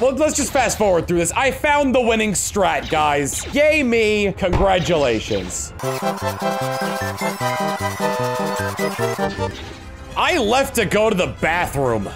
Well, let's just fast forward through this. I found the winning strat, guys. Yay me. Congratulations. I left to go to the bathroom.